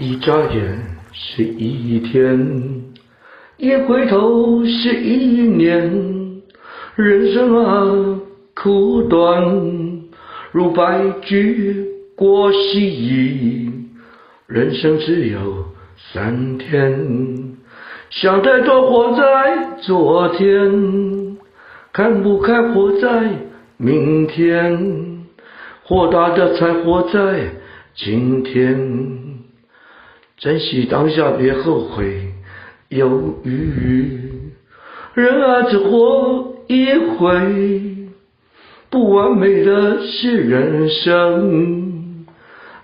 一眨眼是一天，一回头是一年。人生啊，苦短，如白驹过隙。人生只有三天，想太多活在昨天，看不开活在明天，豁达的才活在今天。珍惜当下，别后悔犹豫。人啊，只活一回，不完美的是人生，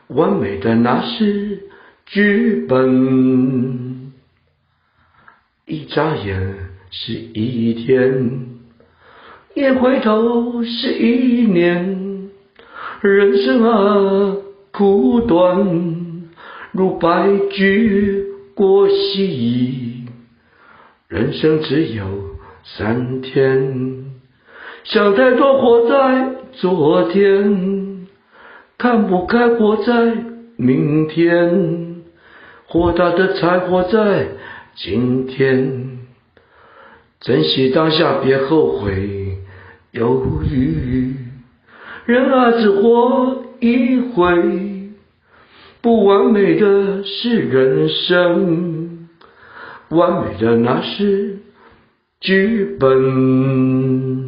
完美的那是剧本。一眨眼是一天，一回头是一年。人生啊，苦短。如白驹过隙，人生只有三天。想太多活在昨天，看不开活在明天，豁达的才活在今天。珍惜当下，别后悔犹豫。人啊，只活一回。不完美的是人生，完美的那是剧本。